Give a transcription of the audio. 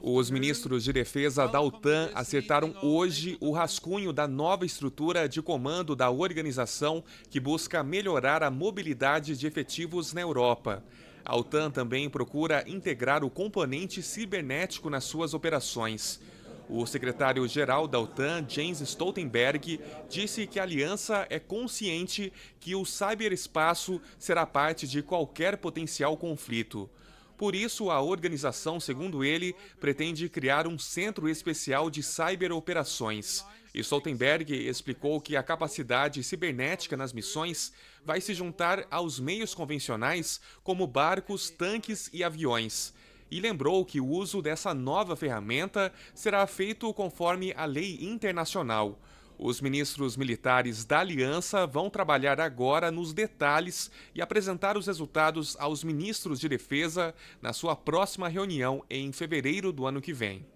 Os ministros de defesa da OTAN acertaram hoje o rascunho da nova estrutura de comando da organização que busca melhorar a mobilidade de efetivos na Europa. A OTAN também procura integrar o componente cibernético nas suas operações. O secretário-geral da OTAN, Jens Stoltenberg, disse que a aliança é consciente que o ciberespaço será parte de qualquer potencial conflito. Por isso, a organização, segundo ele, pretende criar um centro especial de cyberoperações. E Stoltenberg explicou que a capacidade cibernética nas missões vai se juntar aos meios convencionais, como barcos, tanques e aviões e lembrou que o uso dessa nova ferramenta será feito conforme a lei internacional. Os ministros militares da aliança vão trabalhar agora nos detalhes e apresentar os resultados aos ministros de defesa na sua próxima reunião em fevereiro do ano que vem.